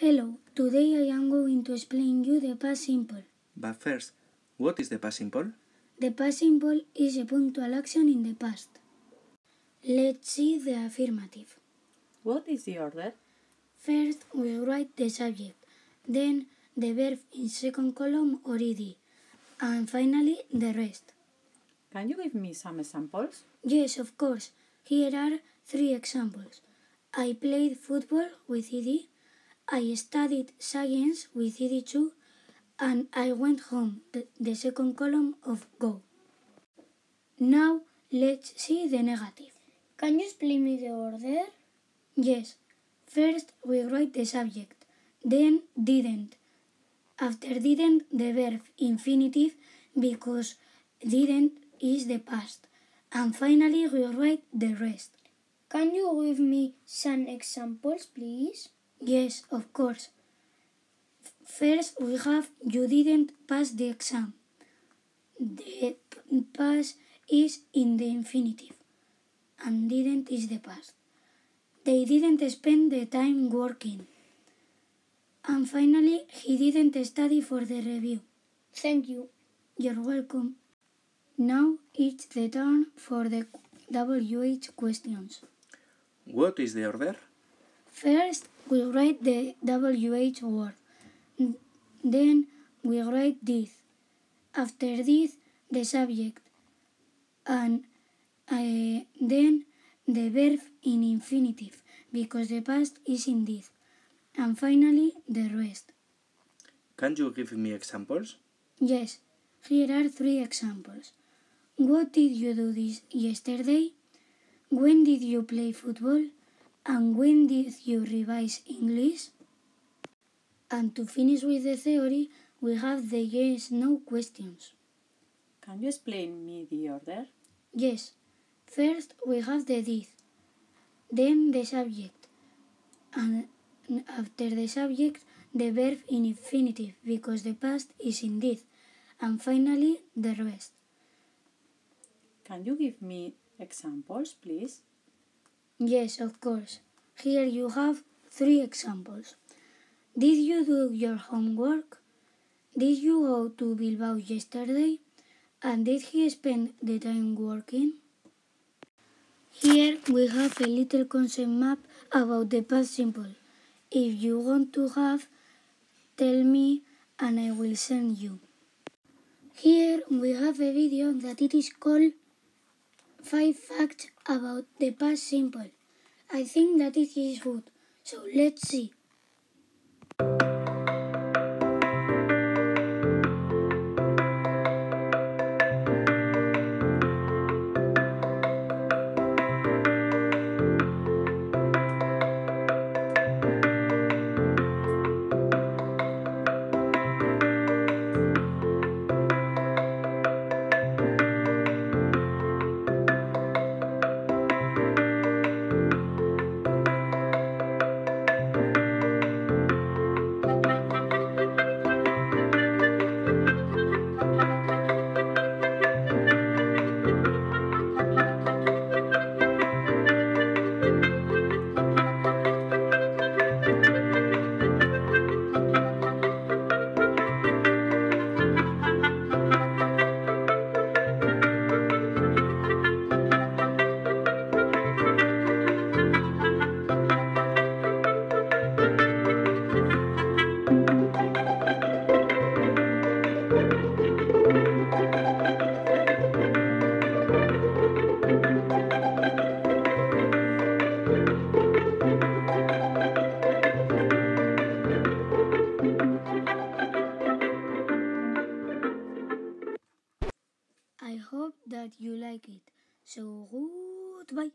Hello, today I am going to explain you the past simple. But first, what is the past simple? The past simple is a punctual action in the past. Let's see the affirmative. What is the order? First, we write the subject, then the verb in second column or ed, and finally the rest. Can you give me some examples? Yes, of course. Here are three examples. I played football with ed, I studied science with ed2, and I went home, the, the second column of go. Now, let's see the negative. Can you explain me the order? Yes. First, we write the subject, then didn't. After didn't, the verb infinitive because didn't is the past. And finally, we write the rest. Can you give me some examples, please? Yes, of course. First, we have you didn't pass the exam. The p- pass is in the infinitive, and didn't is the past. They didn't spend the time working. And finally, he didn't study for the review. Thank you. You're welcome. Now it's the turn for the WH questions. What is the order? First, we write the WH word. Then we write this. After this, the subject. And uh, then the verb in infinitive, because the past is in this. And finally, the rest. Can you give me examples? Yes, here are three examples. What did you do this yesterday? When did you play football? And when did you revise English? And to finish with the theory, we have the yes no questions. Can you explain me the order? Yes, first we have the did, then the subject, and after the subject, the verb in infinitive because the past is in did, and finally the rest. Can you give me examples, please? Yes, of course. Here you have three examples. Did you do your homework? Did you go to Bilbao yesterday? And did he spend the time working? Here we have a little concept map about the past simple. If you want to have, tell me and I will send you. Here we have a video that it is called 5 facts about the past simple. I think that it is good. So let's see. That you like it. So goodbye.